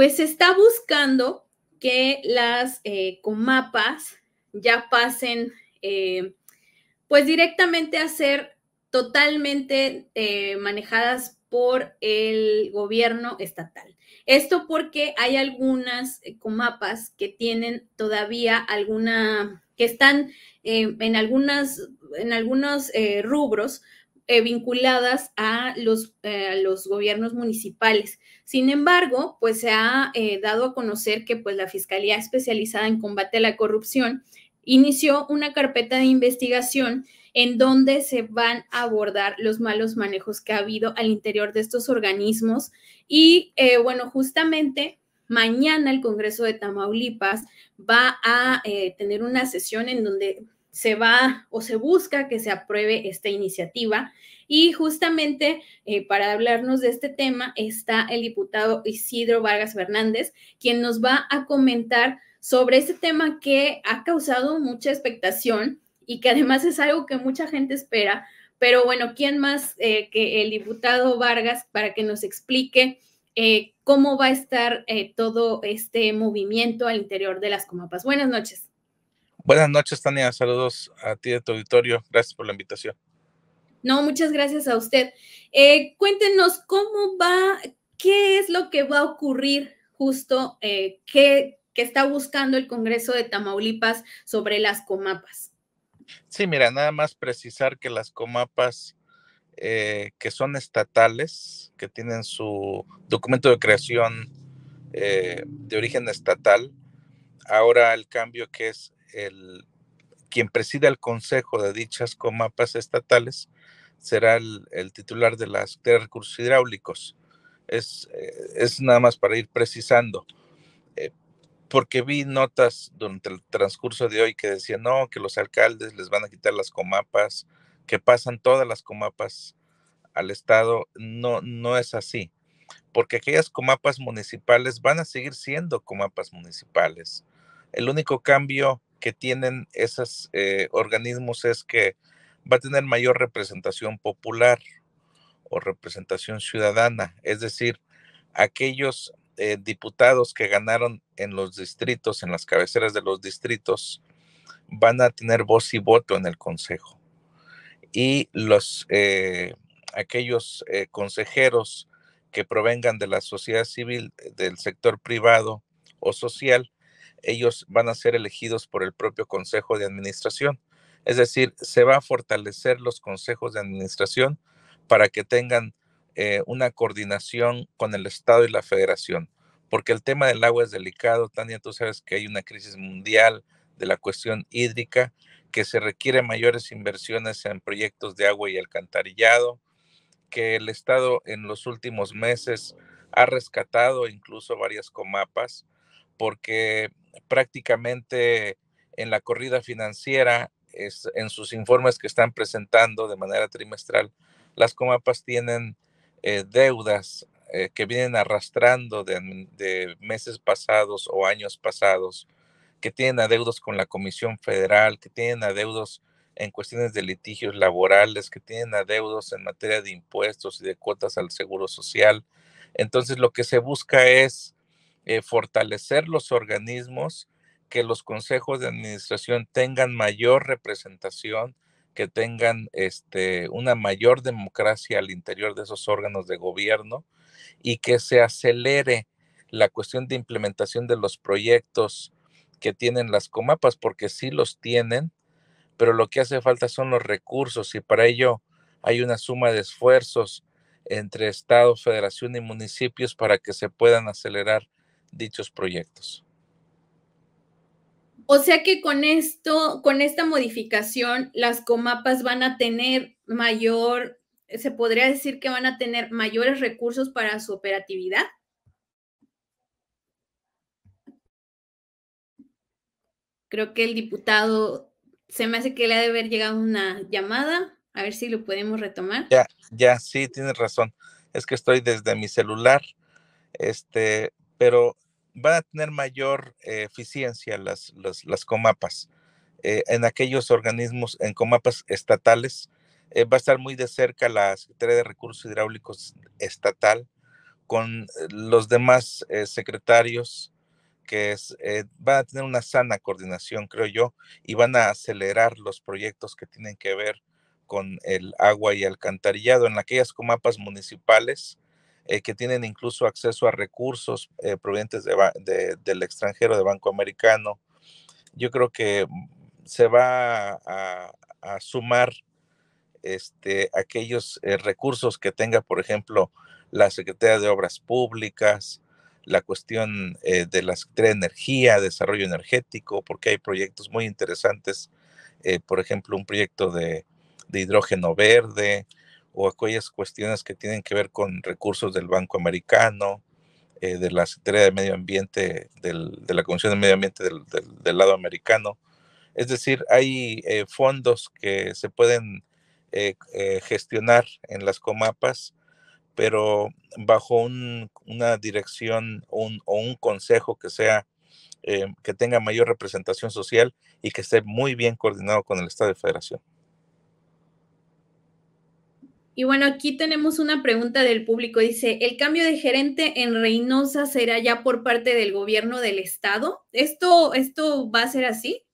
pues se está buscando que las eh, comapas ya pasen eh, pues directamente a ser totalmente eh, manejadas por el gobierno estatal. Esto porque hay algunas comapas que tienen todavía alguna, que están en, algunas, en algunos rubros vinculadas a los, a los gobiernos municipales. Sin embargo, pues se ha eh, dado a conocer que pues la Fiscalía Especializada en Combate a la Corrupción inició una carpeta de investigación en donde se van a abordar los malos manejos que ha habido al interior de estos organismos. Y eh, bueno, justamente mañana el Congreso de Tamaulipas va a eh, tener una sesión en donde se va o se busca que se apruebe esta iniciativa. Y justamente eh, para hablarnos de este tema está el diputado Isidro Vargas Fernández, quien nos va a comentar sobre este tema que ha causado mucha expectación y que además es algo que mucha gente espera. Pero bueno, ¿quién más eh, que el diputado Vargas para que nos explique eh, cómo va a estar todo este movimiento al interior de las Comapas? Buenas noches. Buenas noches, Tania. Saludos a ti de tu auditorio. Gracias por la invitación. No, muchas gracias a usted. Eh, cuéntenos cómo va, qué es lo que va a ocurrir justo, eh, qué, está buscando el Congreso de Tamaulipas sobre las comapas. Sí, mira, nada más precisar que las comapas eh, que son estatales, que tienen su documento de creación de origen estatal, ahora el cambio que es el quien preside el consejo de dichas comapas estatales será el, titular de las de recursos hidráulicos. Es, eh, es, nada más para ir precisando, eh, porque vi notas durante el transcurso de hoy que decían, no, que los alcaldes les van a quitar las comapas, que pasan todas las comapas al Estado. No, no es así, porque aquellas comapas municipales van a seguir siendo comapas municipales. El único cambio que tienen esos eh, organismos es que va a tener mayor representación popular o representación ciudadana, es decir, aquellos eh, diputados que ganaron en los distritos, en las cabeceras de los distritos, van a tener voz y voto en el consejo. Y los eh, aquellos consejeros que provengan de la sociedad civil, del sector privado o social, ellos van a ser elegidos por el propio Consejo de Administración. Es decir, se va a fortalecer los consejos de administración para que tengan eh, una coordinación con el Estado y la Federación, porque el tema del agua es delicado. Tania, tú sabes que hay una crisis mundial de la cuestión hídrica, que se requiere mayores inversiones en proyectos de agua y alcantarillado, que el Estado en los últimos meses ha rescatado incluso varias comapas, porque prácticamente en la corrida financiera, es, en sus informes que están presentando de manera trimestral, las comapas tienen eh, deudas eh, que vienen arrastrando de, de, meses pasados o años pasados, que tienen adeudos con la Comisión Federal, que tienen adeudos en cuestiones de litigios laborales, que tienen adeudos en materia de impuestos y de cuotas al seguro social. Entonces, lo que se busca es eh, fortalecer los organismos, que los consejos de administración tengan mayor representación, que tengan este, una mayor democracia al interior de esos órganos de gobierno y que se acelere la cuestión de implementación de los proyectos que tienen las comapas, porque sí los tienen, pero lo que hace falta son los recursos y para ello hay una suma de esfuerzos entre Estado, Federación y municipios para que se puedan acelerar dichos proyectos. O sea que con esto, con esta modificación, las comapas van a tener mayor, se podría decir que van a tener mayores recursos para su operatividad. Creo que el diputado se me hace que le ha de haber llegado una llamada. A ver si lo podemos retomar. Ya, ya, sí, tienes razón. Es que estoy desde mi celular. Este, pero van a tener mayor eh, eficiencia las, las, comapas. Eh, en aquellos organismos, en comapas estatales, eh, va a estar muy de cerca la Secretaría de Recursos Hidráulicos estatal con los demás secretarios que es, van a tener una sana coordinación, creo yo, y van a acelerar los proyectos que tienen que ver con el agua y alcantarillado en aquellas comapas municipales eh, que tienen incluso acceso a recursos eh, provenientes del extranjero, de Banco Americano. Yo creo que se va a, sumar este, aquellos eh, recursos que tenga, por ejemplo, la Secretaría de Obras Públicas, la cuestión de la Secretaría de Energía, Desarrollo Energético, porque hay proyectos muy interesantes, por ejemplo, un proyecto de hidrógeno verde o aquellas cuestiones que tienen que ver con recursos del Banco Americano, eh, de la Secretaría de Medio Ambiente, de la Comisión de Medio Ambiente del, lado americano. Es decir, hay eh, fondos que se pueden eh, gestionar en las comapas, pero bajo una dirección o un consejo que sea que tenga mayor representación social y que esté muy bien coordinado con el Estado de Federación. Y bueno, aquí tenemos una pregunta del público. Dice, ¿el cambio de gerente en Reynosa será ya por parte del gobierno del estado? ¿Esto, esto va a ser así?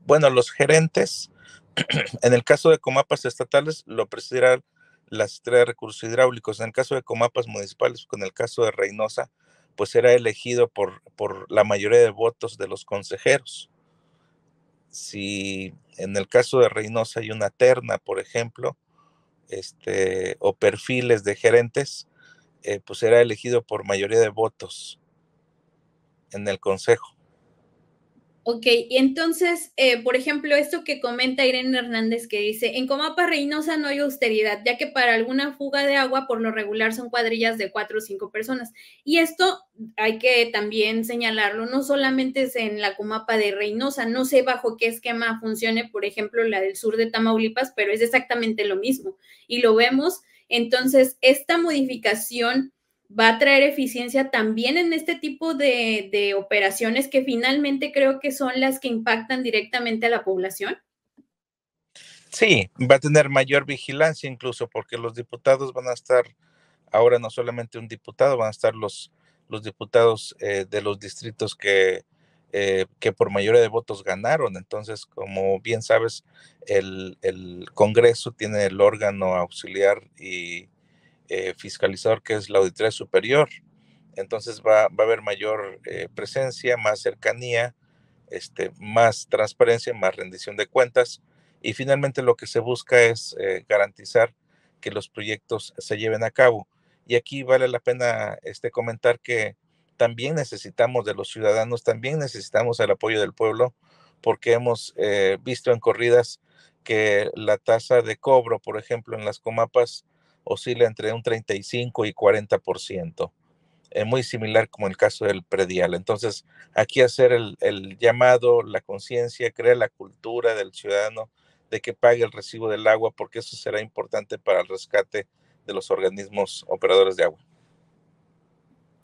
Bueno, los gerentes, en el caso de comapas estatales, lo presidirá la Secretaría de Recursos Hidráulicos. En el caso de comapas municipales, con el caso de Reynosa, pues será elegido por, por la mayoría de votos de los consejeros. Si en el caso de Reynosa hay una terna, por ejemplo, este, o perfiles de gerentes, eh, pues será elegido por mayoría de votos en el consejo. Ok, y entonces, eh, por ejemplo, esto que comenta Irene Hernández que dice, en Comapa Reynosa no hay austeridad, ya que para alguna fuga de agua por lo regular son cuadrillas de cuatro o cinco personas. Y esto hay que también señalarlo, no solamente es en la Comapa de Reynosa, no sé bajo qué esquema funcione, por ejemplo, la del sur de Tamaulipas, pero es exactamente lo mismo. Y lo vemos, entonces, esta modificación va a traer eficiencia también en este tipo de, operaciones que finalmente creo que son las que impactan directamente a la población? Sí, va a tener mayor vigilancia incluso porque los diputados van a estar, ahora no solamente un diputado, van a estar los, los diputados eh, de los distritos que, eh, que por mayoría de votos ganaron. Entonces, como bien sabes, el, el Congreso tiene el órgano auxiliar y eh, fiscalizador que es la Auditoría Superior. Entonces va, a haber mayor eh, presencia, más cercanía, este, más transparencia, más rendición de cuentas. Y finalmente lo que se busca es eh, garantizar que los proyectos se lleven a cabo. Y aquí vale la pena este, comentar que también necesitamos de los ciudadanos, también necesitamos el apoyo del pueblo, porque hemos visto en corridas que la tasa de cobro, por ejemplo, en las comapas oscila entre un 35 y 40%, eh, muy similar como el caso del predial. Entonces, aquí hacer el, el llamado, la conciencia, crear la cultura del ciudadano de que pague el recibo del agua, porque eso será importante para el rescate de los organismos operadores de agua.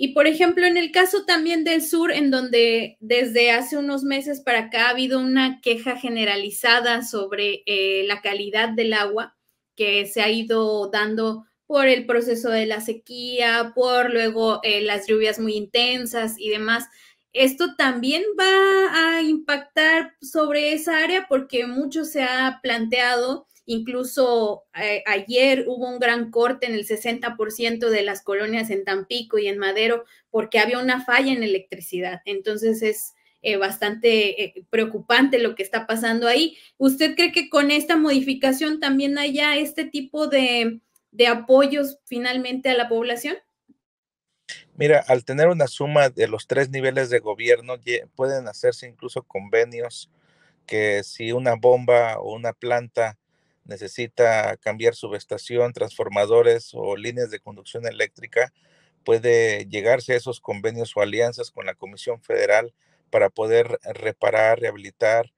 Y por ejemplo, en el caso también del sur, en donde desde hace unos meses para acá ha habido una queja generalizada sobre eh, la calidad del agua, que se ha ido dando por el proceso de la sequía, por luego eh, las lluvias muy intensas y demás. Esto también va a impactar sobre esa área porque mucho se ha planteado, incluso eh, ayer hubo un gran corte en el 60% de las colonias en Tampico y en Madero porque había una falla en electricidad. Entonces es eh, bastante eh, preocupante lo que está pasando ahí. ¿Usted cree que con esta modificación también haya este tipo de, apoyos finalmente a la población? Mira, al tener una suma de los tres niveles de gobierno, pueden hacerse incluso convenios que si una bomba o una planta necesita cambiar subestación, transformadores o líneas de conducción eléctrica, puede llegarse a esos convenios o alianzas con la Comisión Federal para poder reparar, rehabilitar,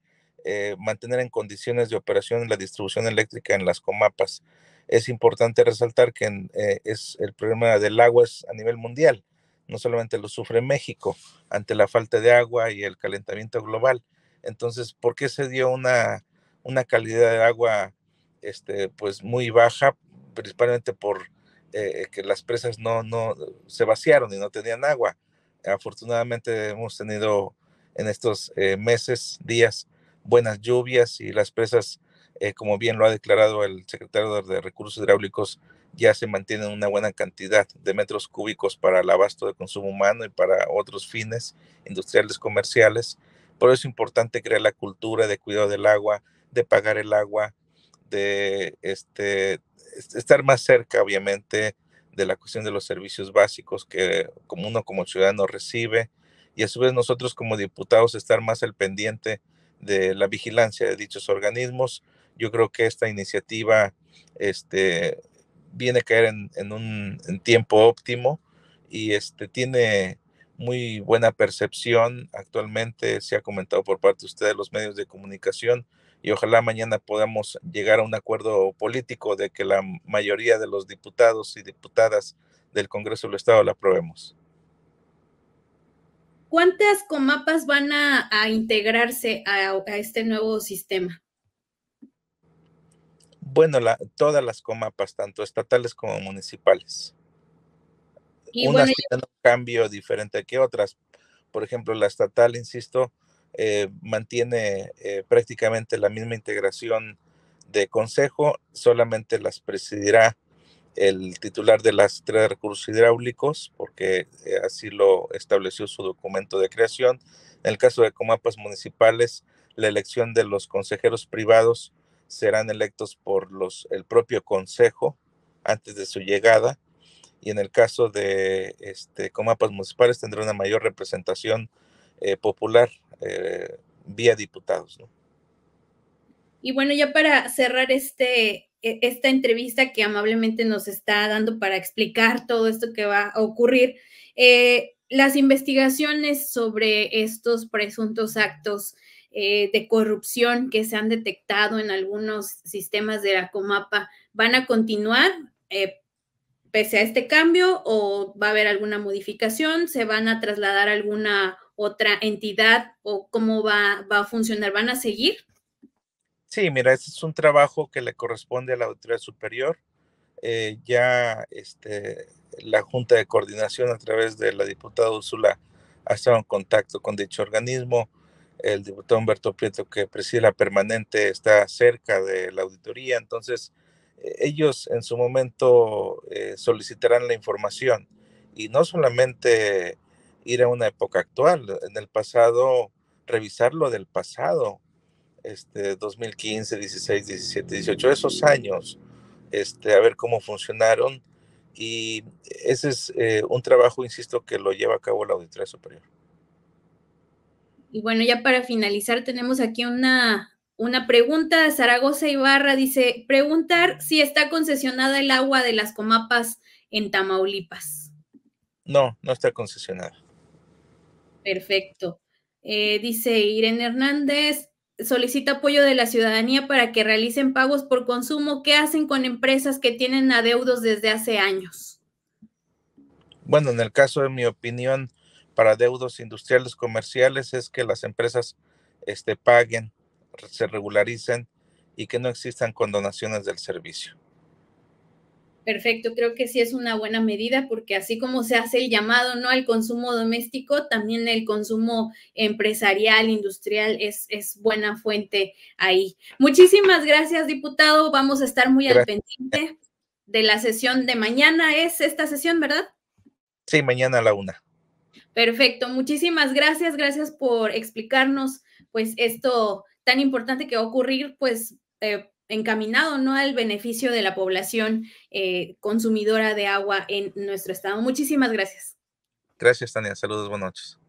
eh, mantener en condiciones de operación la distribución eléctrica en las comapas. Es importante resaltar que eh, es el problema del agua es a nivel mundial, no solamente lo sufre México ante la falta de agua y el calentamiento global. Entonces, ¿por qué se dio una, una calidad de agua este, pues muy baja? Principalmente por eh, que las presas no, no se vaciaron y no tenían agua. Afortunadamente hemos tenido en estos eh, meses, días, buenas lluvias y las presas, eh, como bien lo ha declarado el secretario de Recursos Hidráulicos, ya se mantienen una buena cantidad de metros cúbicos para el abasto de consumo humano y para otros fines industriales comerciales. Por eso es importante crear la cultura de cuidado del agua, de pagar el agua, de este, estar más cerca, obviamente, de la cuestión de los servicios básicos que como uno como ciudadano recibe y a su vez nosotros como diputados estar más al pendiente de la vigilancia de dichos organismos. Yo creo que esta iniciativa este, viene a caer en, un tiempo óptimo y este, tiene muy buena percepción. Actualmente se ha comentado por parte de ustedes los medios de comunicación y ojalá mañana podamos llegar a un acuerdo político de que la mayoría de los diputados y diputadas del Congreso del Estado la aprobemos. ¿Cuántas comapas van a, integrarse a, este nuevo sistema? Bueno, todas las comapas, tanto estatales como municipales. Y Unas tienen un cambio diferente que otras. Por ejemplo, la estatal, insisto, eh, mantiene eh, prácticamente la misma integración de consejo, solamente las presidirá el titular de las tres recursos hidráulicos, porque eh, así lo estableció su documento de creación. En el caso de comapas municipales, la elección de los consejeros privados serán electos por los, el propio consejo antes de su llegada. Y en el caso de este, comapas municipales tendrá una mayor representación eh, popular eh, vía diputados. Y bueno, ya para cerrar este, esta entrevista que amablemente nos está dando para explicar todo esto que va a ocurrir, eh, las investigaciones sobre estos presuntos actos de corrupción que se han detectado en algunos sistemas de la Comapa van a continuar pese a este cambio o va a haber alguna modificación, se van a trasladar a alguna otra entidad o cómo va a funcionar? ¿Van a seguir? Sí, mira, este es un trabajo que le corresponde a la Autoridad Superior. Eh, ya este, la Junta de Coordinación a través de la diputada Úrsula ha estado en contacto con dicho organismo. El diputado Humberto Prieto, que preside la permanente, está cerca de la auditoría. Entonces, eh, ellos en su momento eh, solicitarán la información y no solamente ir a una época actual. En el pasado, revisar lo del pasado, este, 2015, 16, 17, 18, esos años, este, a ver cómo funcionaron. Y ese es eh, un trabajo, insisto, que lo lleva a cabo la Auditoría Superior. Y bueno, ya para finalizar, tenemos aquí una, una pregunta de Zaragoza Ibarra. Dice, preguntar si está concesionada el agua de las comapas en Tamaulipas. No, no está concesionada. Perfecto. Eh, dice Irene Hernández, solicita apoyo de la ciudadanía para que realicen pagos por consumo. ¿Qué hacen con empresas que tienen adeudos desde hace años? Bueno, en el caso de mi opinión, para deudos industriales comerciales es que las empresas este, paguen, se regularicen y que no existan condonaciones del servicio. Perfecto, creo que sí es una buena medida porque así como se hace el llamado no al consumo doméstico, también el consumo empresarial, industrial es, es buena fuente ahí. Muchísimas gracias, diputado. Vamos a estar muy al pendiente de la sesión de mañana. Es esta sesión, ¿verdad? Sí, mañana a la una. Perfecto, muchísimas gracias, gracias por explicarnos pues esto tan importante que va a ocurrir, pues eh, encaminado ¿no? al beneficio de la población eh, consumidora de agua en nuestro estado. Muchísimas gracias. Gracias, Tania. Saludos, buenas noches.